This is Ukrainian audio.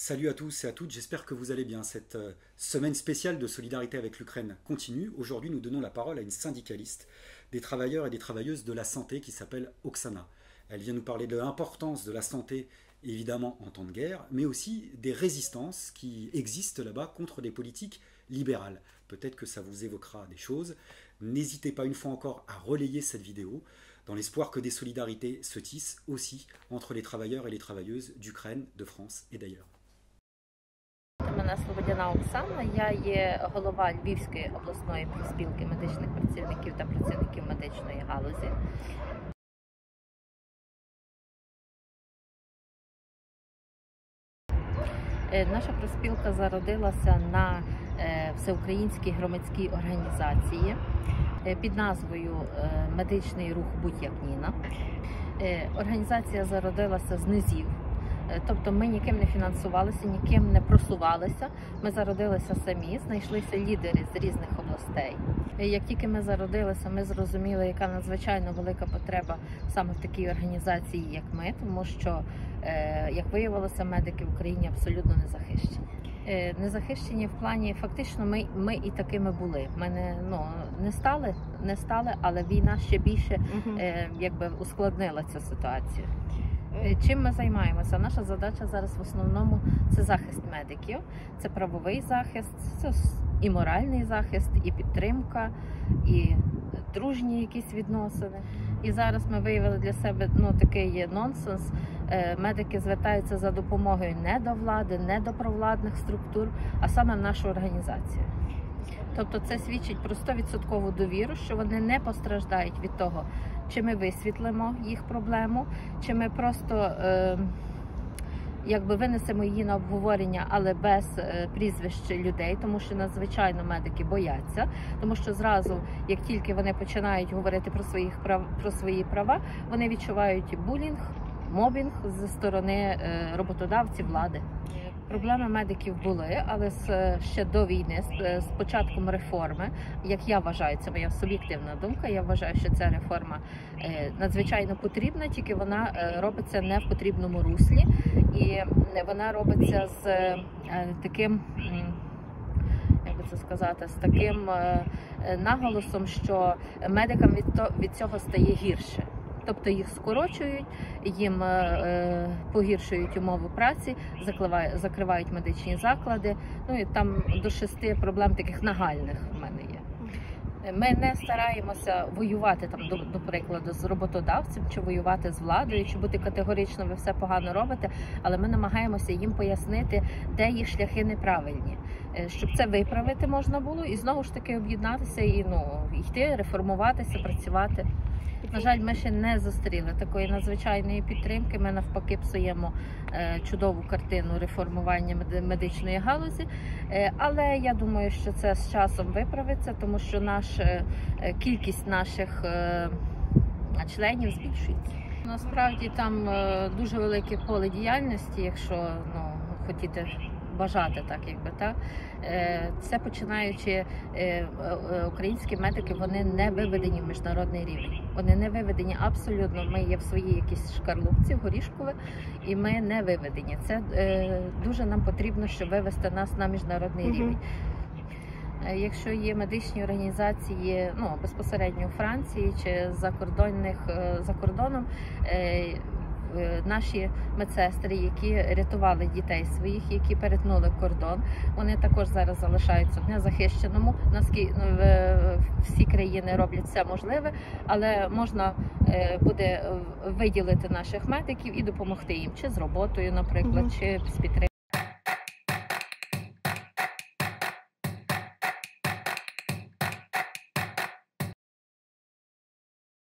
Salut à tous et à toutes, j'espère que vous allez bien. Cette euh, semaine spéciale de solidarité avec l'Ukraine continue. Aujourd'hui, nous donnons la parole à une syndicaliste des travailleurs et des travailleuses de la santé qui s'appelle Oksana. Elle vient nous parler de l'importance de la santé, évidemment en temps de guerre, mais aussi des résistances qui existent là-bas contre des politiques libérales. Peut-être que ça vous évoquera des choses. N'hésitez pas une fois encore à relayer cette vidéo dans l'espoir que des solidarités se tissent aussi entre les travailleurs et les travailleuses d'Ukraine, de France et d'ailleurs. Мене Слободяна Оксана. Я є голова Львівської обласної профспілки медичних працівників та працівників медичної галузі. Е, Наша профспілка зародилася на е, всеукраїнській громадській організації е, під назвою Медичний рух Будь-як Ніна. Організація зародилася з низів. Е, Тобто ми ніким не фінансувалися, ніким не просувалися. Ми зародилися самі, знайшлися лідери з різних областей. Як тільки ми зародилися, ми зрозуміли, яка надзвичайно велика потреба саме в такій організації, як ми, тому що, е, як виявилося, медики в Україні абсолютно не захищені. Е, Не захищені в плані фактично ми, ми і такими були. Ми не, ну, не стали, не стали, але війна ще більше е, якби ускладнила цю ситуацію. Е, Чим ми займаємося? Наша задача зараз в основному це захист медиків, це правовий захист, це і моральний захист, і підтримка, і дружні якісь відносини. І зараз ми виявили для себе ну такий є нонсенс. Е, Медики звертаються за допомогою не до влади, не до провладних структур, а саме в нашу організацію. Тобто це свідчить про 100% довіру, що вони не постраждають від того, чи ми висвітлимо їх проблему, чи ми просто е, якби винесемо її на обговорення, але без е, прізвищ людей, тому що надзвичайно медики бояться, тому що зразу, як тільки вони починають говорити про своїх прав про свої права, вони відчувають булінг, мобінг зі сторони е, роботодавців влади. Проблеми медиків були, але з ще до війни, з, з початком реформи, як я вважаю, це моя суб'єктивна думка. Я вважаю, що ця реформа е, надзвичайно потрібна, тільки вона е, робиться не в потрібному руслі, і вона робиться з е, таким. це сказати, з таким е, е, наголосом, що медикам від, від цього стає гірше. Тобто їх скорочують, їм е, е, погіршують умови праці, закривають, медичні заклади. Ну і там до шести проблем таких нагальних в мене є. Ми не стараємося воювати там, до, до прикладу, з роботодавцем чи воювати з владою, чи бути категорично ви все погано робите, але ми намагаємося їм пояснити, де їх шляхи неправильні, Е, щоб це виправити можна було і знову ж таки об'єднатися і ну йти, реформуватися, працювати. На жаль, ми ще не зустріли такої надзвичайної підтримки. Ми навпаки псуємо е, чудову картину реформування медичної галузі. Е, але я думаю, що це з часом виправиться, тому що наш, е, кількість наших членів збільшується. Насправді там дуже велике поле діяльності, якщо ну, хотіти бажати так, якби так. Е, Це починаючи е, е, українські медики, вони не виведені в міжнародний рівень. Вони не виведені абсолютно. Ми є в своїй якійсь шкарлупці, горішкове, і ми не виведені. Це дуже нам потрібно, щоб вивести нас на міжнародний рівень. Якщо є медичні організації, ну безпосередньо у Франції чи закордонних е, за кордоном. Е, е, Наші медсестри, які рятували дітей своїх, які перетнули кордон, вони також зараз залишаються в незахищеному. Наскільки всі країни роблять все можливе, але можна е, буде е, виділити наших медиків і допомогти їм чи з роботою, наприклад, чи з підтримкою.